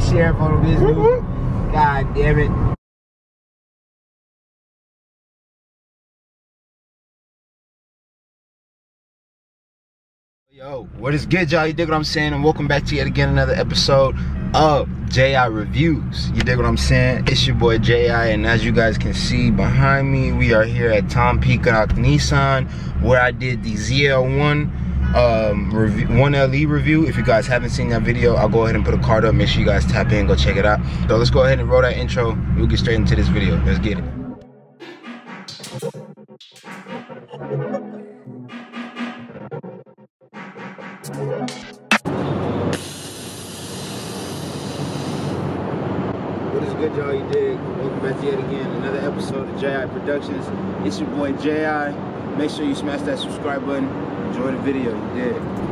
big sheriff on this dude. Mm-hmm. God damn it. Yo, what is good, y'all? You dig what I'm saying? And welcome back to yet again another episode of JI Reviews. You dig what I'm saying? It's your boy JI, and as you guys can see behind me, we are here at Tom Peacock Nissan, where I did the ZL1 um, review, 1LE review. If you guys haven't seen that video, I'll go ahead and put a card up. Make sure you guys tap in, go check it out. So let's go ahead and roll that intro. We'll get straight into this video. Let's get it. What is good, y'all? You dig? Welcome back yet again another episode of JI Productions. It's your boy JI. Make sure you smash that subscribe button. Enjoy the video. You dig?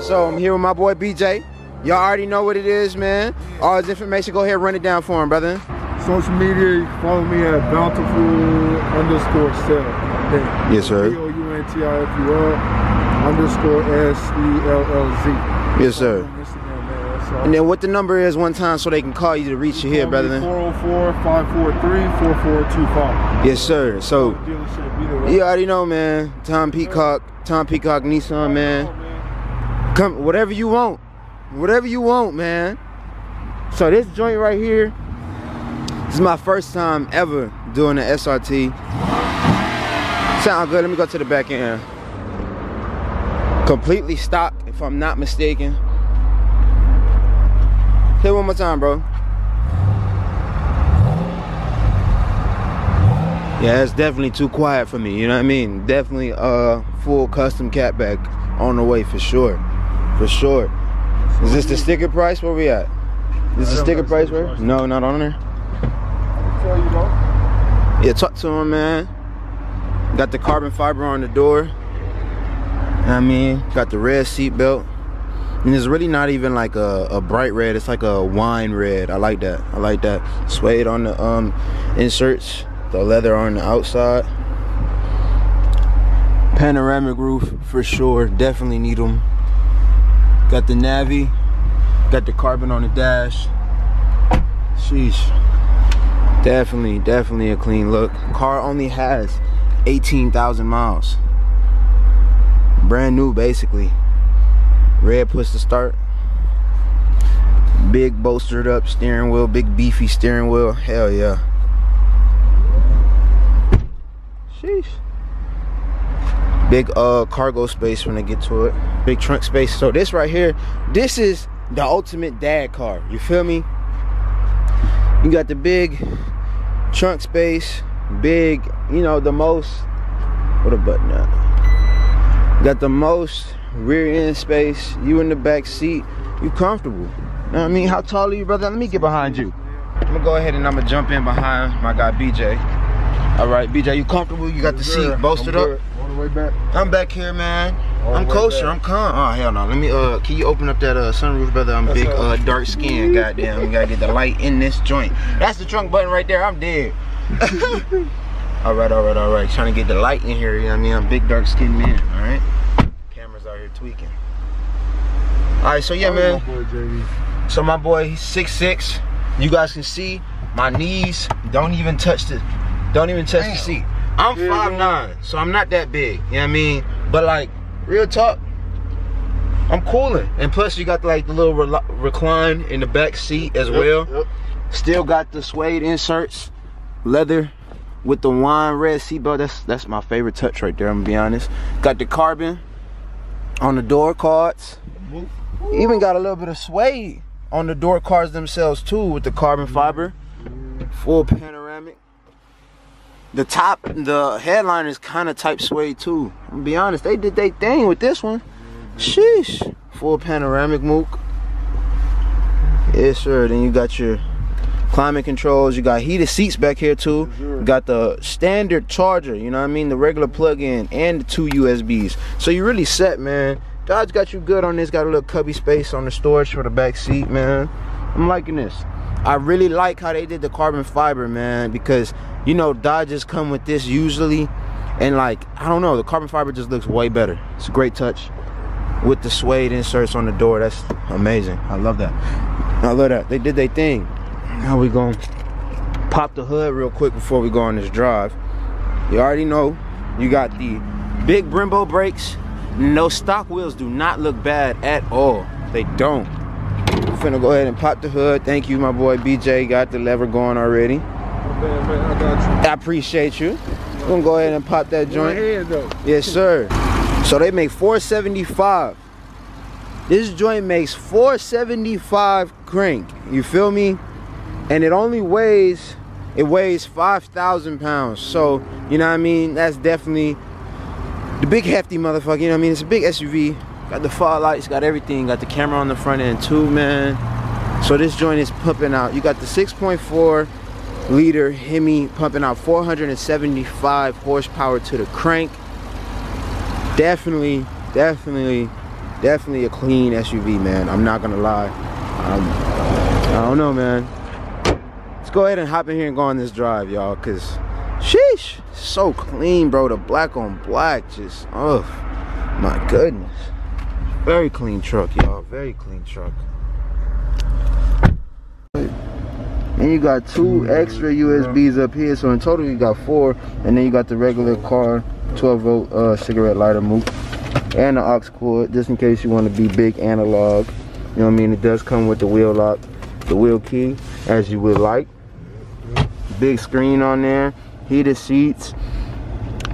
So I'm here with my boy BJ. Y'all already know what it is, man. All his information, go ahead and run it down for him, brother. Social media, you follow me at bountiful underscore sell. Yes, sir. B-O-U-N-T-I-F-U-L underscore S-E-L-L-Z. Yes, sir. On Instagram, man. That's all. And then what the number is one time so they can call you to reach you here, brother. 404-543-4425. Yes, sir. So Dealership, you already know, man. Tom Peacock, Tom Peacock Nissan, man. Come, whatever you want, whatever you want, man. So this joint right here, this is my first time ever doing the SRT. Sound good? Let me go to the back end. Completely stock, if I'm not mistaken. Hit one more time, bro. Yeah, it's definitely too quiet for me. You know what I mean? Definitely uh full custom catback on the way for sure, for sure. Is this the sticker price? Where we at? Is the sticker price where? No, not on there. Tell you though. Yeah, talk to him, man. Got the carbon fiber on the door. You know what I mean, got the red seat belt. And it's really not even like a, a bright red. It's like a wine red. I like that. I like that. Suede on the um inserts. The leather on the outside. Panoramic roof for sure. Definitely need them. Got the Navi. Got the carbon on the dash. Sheesh. Definitely, definitely a clean look. Car only has 18,000 miles. Brand new, basically. Red push to start. Big bolstered up steering wheel, big beefy steering wheel. Hell yeah. Sheesh. Big uh cargo space when they get to it. Big trunk space. So this right here, this is the ultimate dad car. You feel me? You got the big trunk space, big, you know, the most, what a button at? Got the most rear end space. You in the back seat, you comfortable. You know what I mean? How tall are you, brother? Let me get behind you. I'm gonna go ahead and I'm gonna jump in behind my guy BJ. All right, BJ, you comfortable? You got the seat bolstered up? Good. All the way back. I'm back here, man. All I'm kosher. back. I'm calm. Oh hell no. Let me uh can you open up that uh sunroof, brother? I'm That's big uh dark skin, goddamn. We gotta get the light in this joint. That's the trunk button right there. I'm dead. alright, alright, alright. Trying to get the light in here, you know what I mean? I'm big dark skinned man, alright? Cameras out here tweaking. Alright, so yeah, man. my boy So my boy, he's 6'6". You guys can see my knees don't even touch the don't even touch the seat. I'm five nine, so I'm not that big. You know what I mean? But like, real talk, I'm cooling. And plus you got like the little rel- recline in the back seat as well. Yep. Still got the suede inserts, leather with the wine red seatbelt. That's that's my favorite touch right there. I'm gonna be honest. Got the carbon on the door cards. Even got a little bit of suede on the door cards themselves too with the carbon fiber. Mm-hmm. Full panoramic. The top, the headline is kind of type suede too. I'm be honest, they did their thing with this one. Sheesh. Full panoramic mook. Yes, sir. Then you got your climate controls. You got heated seats back here too. You got the standard charger, you know what I mean? The regular plug-in and the two USBs. So you really set, man. Dodge got you good on this. Got a little cubby space on the storage for the back seat, man. I'm liking this. I really like how they did the carbon fiber, man, because you know Dodges come with this usually, and like I don't know, the carbon fiber just looks way better. It's a great touch with the suede inserts on the door. That's amazing. I love that. I love that. They did their thing. Now we gonna pop the hood real quick before we go on this drive. You already know you got the big Brembo brakes. No stock wheels do not look bad at all. They don't. I'm finna go ahead and pop the hood. Thank you, my boy BJ. Got the lever going already. I got you. I appreciate you. We're gonna go ahead and pop that joint. Yes, sir. So they make 475. This joint makes 475 crank. You feel me? And it only weighs, it weighs 5,000 pounds. So, you know what I mean? That's definitely the big hefty motherfucker. You know what I mean? It's a big SUV. Got the fog lights, got everything. Got the camera on the front end too, man. So this joint is pumping out. You got the 6.4 liter Hemi pumping out 475 horsepower to the crank definitely, definitely, definitely a clean SUV, man. I'm not gonna lie. Um, I don't know, man. Let's go ahead and hop in here and go on this drive, y'all, cause sheesh, so clean, bro. The black on black, just oh my goodness. Very clean truck, y'all. Very clean truck. And you got two extra USBs up here, so in total you got four. And then you got the regular car 12 volt uh, cigarette lighter mook and the aux cord, just in case you want to be big analog. You know what I mean? It does come with the wheel lock, the wheel key, as you would like. Big screen on there, heated seats.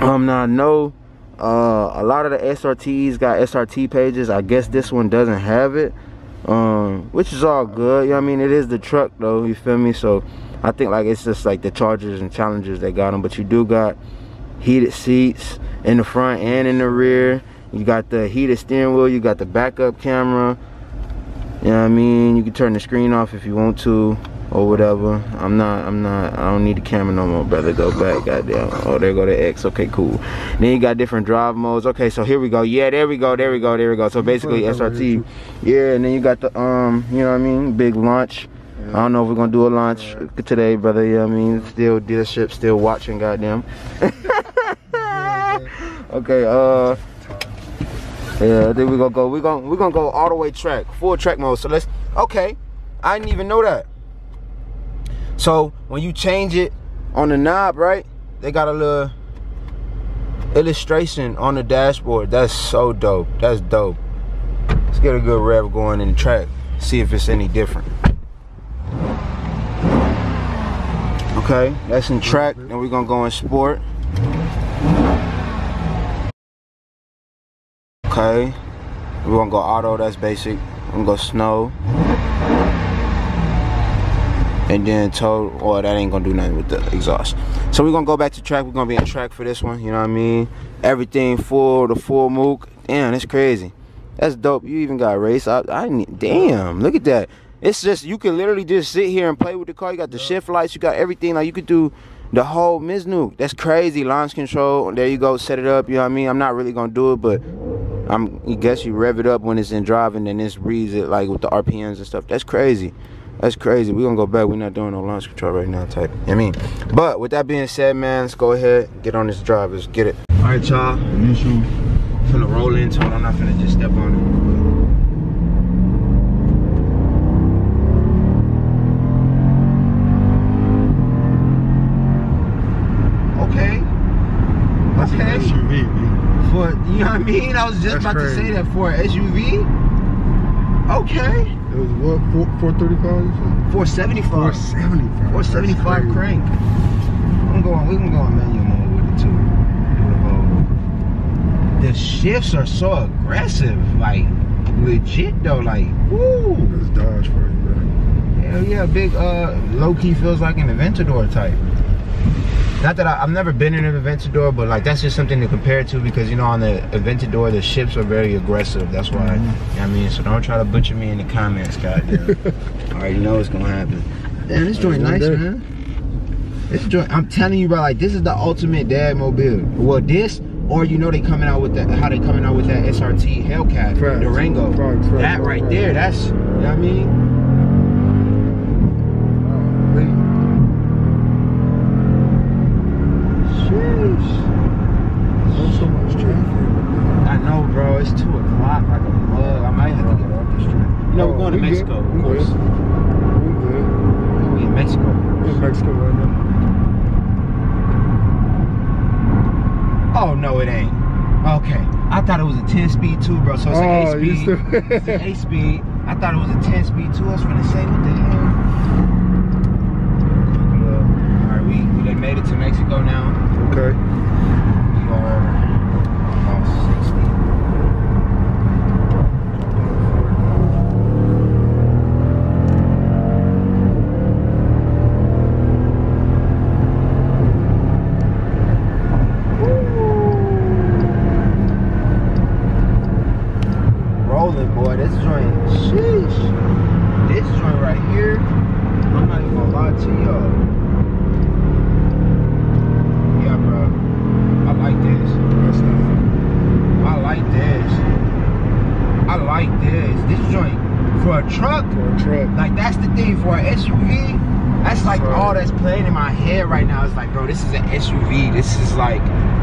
Um, now I know uh, a lot of the SRTs got SRT pages. I guess this one doesn't have it um which is all good. You know i mean? It is the truck though. You feel me? So i think like it's just like the chargers and challengers that got them but you do got heated seats in the front and in the rear. You got the heated steering wheel. You got the backup camera. You know what i mean? You can turn the screen off if you want to or whatever. I'm not i'm not i don't need the camera no more brother. Go back goddamn. Oh there go the x. Okay cool. Then you got different drive modes. Okay so here we go. Yeah there we go there we go there we go. So basically srt yeah and then you got the um you know what i mean? Big launch. I don't know if we're gonna do a launch today, brother. Yeah, I mean, still dealership, still watching, goddamn. okay, uh, yeah, I think we're gonna go. We're gonna we're gonna go all the way track, full track mode. So let's. Okay, I didn't even know that. So when you change it on the knob, right? They got a little illustration on the dashboard. That's so dope. That's dope. Let's get a good rev going in the track. See if it's any different. Okay, that's in track. Then we're gonna go in sport. Okay. We're gonna go auto, that's basic. We're gonna go snow. And then tow, oh, that ain't gonna do nothing with the exhaust. So we're gonna go back to track. We're gonna be in track for this one, you know what I mean? Everything full, the full mook. Damn, that's crazy. That's dope. You even got race. I, I need, damn, look at that. It's just, you can literally just sit here and play with the car. You got the shift lights, you got everything. Like you could do the whole Miznuk. That's crazy. Launch control. There you go. Set it up. You know what I mean? I'm not really gonna do it, but I'm. I guess you rev it up when it's in drive, and then this reads it like with the RPMs and stuff. That's crazy. That's crazy. We're gonna go back. We're not doing no launch control right now, type. I mean, but with that being said, man, let's go ahead, get on this drive. Let's get it. All right, y'all. Initial. Finna roll into it. I'm not finna just step on it. Okay. That's an Okay. SUV, man. For you know what I mean? I was just That's about to say that for an SUV. Okay. It was what, four, 435 you said? 475. 475. 475 That's crazy. crank. can go on. We can go on manual mode with it too. The. The shifts are so aggressive, like legit though. Like, woo. That's Dodge for you, bro. Hell yeah, big uh low key feels like an Aventador type. Not that I, I've never been in an Aventador, but like that's just something to compare it to because you know on the Aventador the ships are very aggressive. That's why Mhm. you know what I mean. So don't try to butcher me in the comments, goddamn. I already know what's gonna happen. Damn, this joint nice, day. man. This joint, I'm telling you, bro. Like this is the ultimate dad mobile. Well, this. Or you know they coming out with that how they coming out with that SRT Hellcat. Durango. That right there, that's you know what I mean. Two like a. I might have to get off this trip. You know, we're Oh, going to we Mexico, good. of We course. We good. We in Mexico. We're in Mexico right now. Oh no, it ain't. Okay, I thought it was a 10 speed too, bro. So it's Oh, an 8 speed. it's an 8 speed. I thought it was a 10 speed too. I was gonna say, what the hell? All right, we we made it to Mexico now. Okay.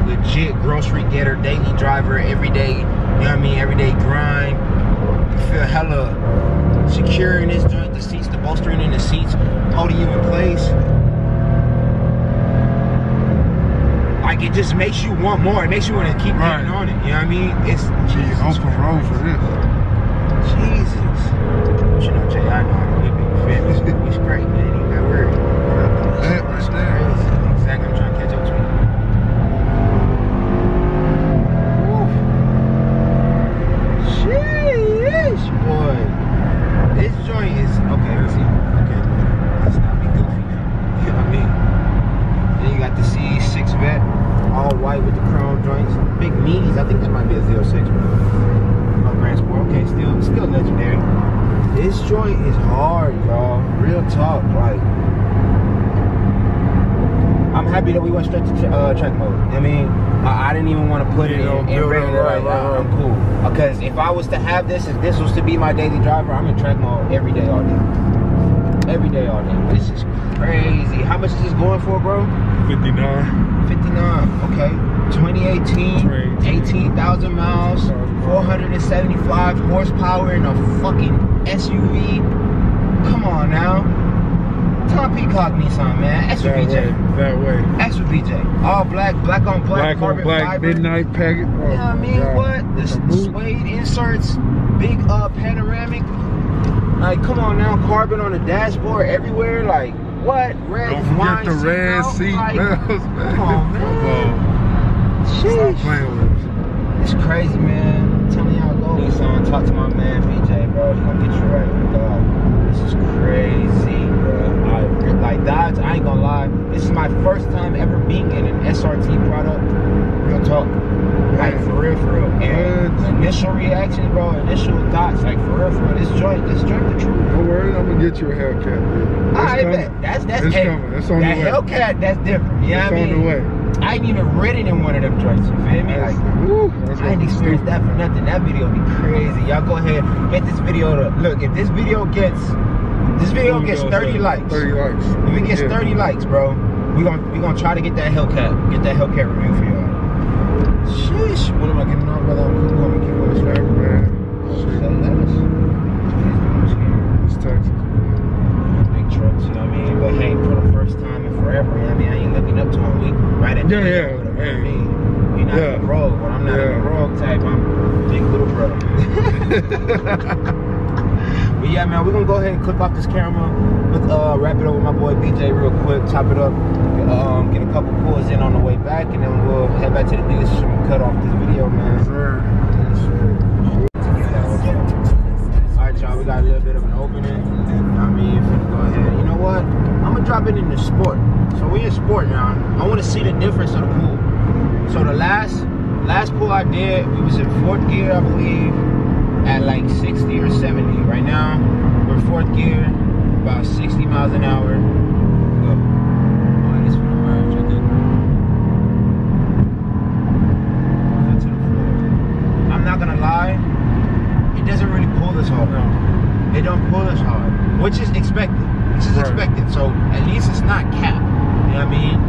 Legit grocery getter, daily driver, everyday. You know what I mean? Everyday grind. You feel hella secure in this joint. The seats, the bolstering in the seats, holding you in place. Like it just makes you want more. It makes you want to keep Right. getting on it. You know what I mean? It's Gee, Jesus open road for this. Jesus. But you know, Jay, I know how to whip it. You feel me? It's great, man. You got worried. That It's there. crazy. Exactly. I'm trying to catch up to you. Woo. Sheesh, boy. This joint is okay. Let's see. Okay, let's not be goofy now. You know what I mean? Then you got the C6 Vette, all white with the chrome joints, big meanies. I think this might be a 06, bro. No Grand Sport. Okay, still, still legendary. This joint is hard, y'all. Real talk, like. I'm happy that we went straight to uh, track mode. I mean, I, I didn't even want to put it in, in regular. right, Like, right, nah, right. I'm cool. Because if I was to have this, if this was to be my daily driver, I'm in track mode every day, all day. Every day, all day. This is crazy. How much is this going for, bro? 59. 59. Okay. 2018, 2018. 18,000 miles, 475 horsepower in a fucking SUV. Come on now. Tom Peacock Nissan, man. That way. That way. SUVJ. All black, black on black, Black on black fiber. midnight packet. Oh You know what I mean? God. What? The With the suede inserts, big uh panoramic. Like, come on now, carbon on the dashboard everywhere. Like, what? Red Don't wine forget the red seat Like, belts, man. Come on, man. Stop Sheesh. playing with us. It's crazy, man. I'm telling y'all, go Nissan. Talk to my man BJ, bro. He gonna get you right. My first time ever being in an SRT product. Real talk. Like for real, for real. And What? initial reactions, bro. Initial thoughts, like for real, for real. This joint, this joint, the truth. Don't worry, I'm gonna get you a Hellcat. I bet. That's that's It's hey, coming. It's on that the way. Hellcat, that's different. You know what I on mean? the way. I ain't even ridden in one of them joints. You feel me? Like. woo, I ain't experienced that for nothing. That video be crazy. Y'all go ahead, hit this video to look. If this video gets this video gets 30 likes. 30 likes. If it gets Yeah. 30 likes, bro, we gonna we gonna try to get that Hellcat, get that Hellcat review for y'all. Sheesh, what am I getting on, brother? I'm cool. I'm gonna this man. Say Shit. less. It's Texas, man. Big trucks, you know what I mean? But hey, for the first time in forever, you know what I mean? I ain't looking up to him. We right at the Yeah, end yeah, with him, you know what I yeah. mean? We not Yeah. the rogue, but I'm not Yeah. the rogue type. I'm big little brother. But yeah, man, we're gonna go ahead and clip off this camera. Let's uh, wrap it up with my boy BJ real quick, chop it up, um, get a couple pulls in on the way back, and then we'll head back to the dealership and cut off this video, man. Sir. Yes, sir. All right, y'all, we got a little bit of an opening. I mean, go ahead. You know what? I'm gonna drop it in the sport. So we in sport now. I want to see the difference of the pool. So the last last pool I did, we was in fourth gear, I believe, at like 60 or 70. Right now, we're fourth gear, about 60 miles an hour. Oh, I guess we're gonna merge, I think. Foot to the floor. I'm not gonna lie, it doesn't really pull this hard. No. It don't pull as hard, which is expected. Which is Right. expected. So at least it's not capped. You know what I mean?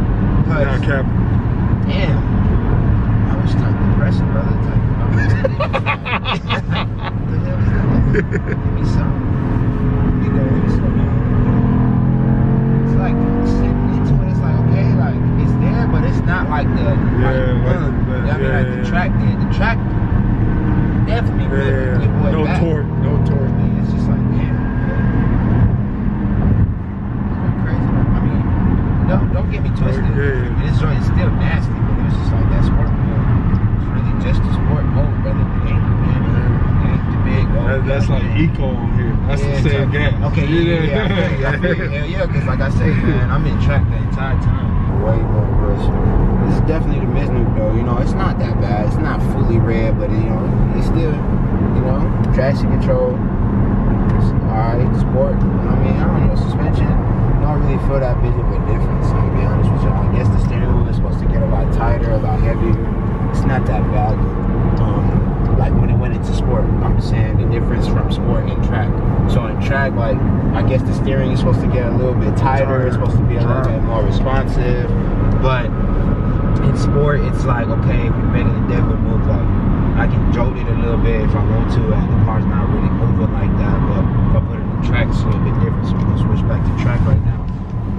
Not cap. Damn. I was like depressing, brother. It's like, the hell is that? Give me some. You go, let me slow down. It's like sitting into it. It's like okay, like it's there, but it's not like the like, Yeah, like uh, the- you know what I mean, yeah, like the yeah. track did. The track definitely Yeah, really yeah, your boy No back. torque. No torque. It's just like, damn. It's crazy. I mean, don't, don't get me twisted. Yeah, yeah. This joint is still nasty, but it was just like that sport mode. It's really just a sport mode, brother. It ain't, man, it ain't the big old. That, that's like eco on here. That's Yeah, the same so- gas. Okay, yeah, yeah, yeah. I feel you, I feel you. Hell yeah, because like I say, man, I'm in track the entire time. Way more brush. This is definitely the Mizuno though. You know, it's not that bad. It's not fully red, but you know, it's still, you know, traction control. It's alright, sport. I mean, I don't know, suspension. I don't really feel that big of a difference. I'm gonna be honest with you. I guess the steering wheel is supposed to get a lot tighter, a lot heavier. It's not that bad. Like when it went into sport, I'm saying the difference from sport and track. So in track, like I guess the steering is supposed to get a little bit tighter. It's supposed to be a little bit more responsive, but in sport, it's like okay, if you're making a different move, like I can jolt it a little bit if I want to, and the car's not really moving like that. But if I put it in track, it's a little bit different. So we're gonna switch back to track right now.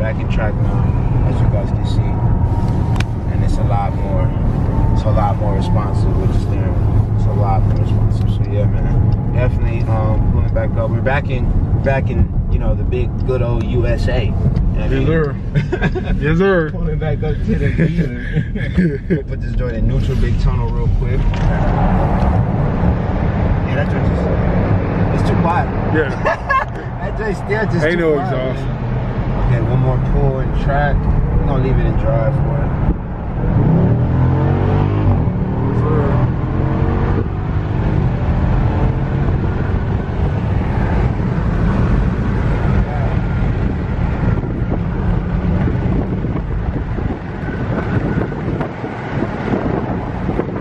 Back in track now, as you guys can see, and it's a lot more. It's a lot more responsive with the steering. It's a lot more responsive. So yeah, man, definitely um, pulling back up. We're back in, back in, you know, the big good old USA. You know Yes, sir. Yes, sir. Pulling back up to the dealer. We'll put this joint in neutral big tunnel real quick. Yeah, that joint just, it's too quiet. Yeah. That joint still just Ain't no quiet, exhaust. man. Okay, one more pull and track. We're gonna leave it in drive for it. Yes, sir.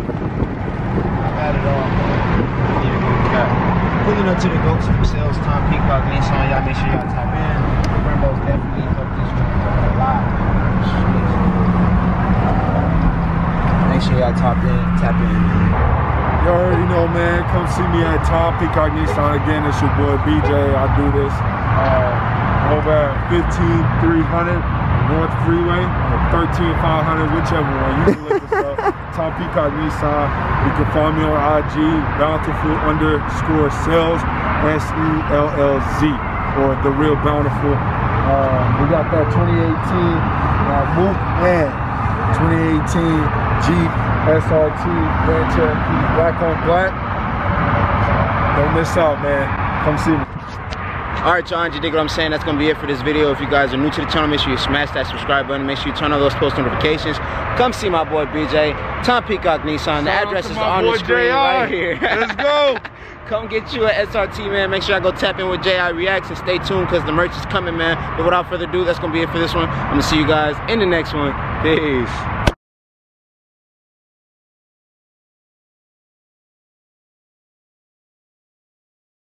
I've had it all. Need a good cat. Pulling up to the Goats themselves, Tom Peacock, Nissan. Y'all make sure y'all tap in. Brembo's definitely helped this joint a lot. Make sure y'all tap in, tap in. You already know, man. Come see me at Tom Peacock Nissan again. It's your boy BJ. I do this uh, over at 15300 North Freeway or 13500, whichever one. You can look us up. Tom Peacock Nissan. You can find me on IG, bountiful underscore sales, S E L L Z, or the real bountiful. Uh, we got that 2018 uh, Move and 2018 Jeep SRT Grand Cherokee black on black. Don't miss out, man. Come see me. All right, y'all, you dig what I'm saying? That's gonna be it for this video. If you guys are new to the channel, make sure you smash that subscribe button. Make sure you turn on those post notifications. Come see my boy BJ, Tom Peacock Nissan. The Shout out address is on the screen JI. right here. Let's go. Come get you an SRT, man. Make sure I go tap in with JI Reacts and stay tuned because the merch is coming, man. But without further ado, that's gonna be it for this one. I'm gonna see you guys in the next one. Peace.